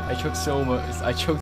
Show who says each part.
Speaker 1: I choked so much. I choked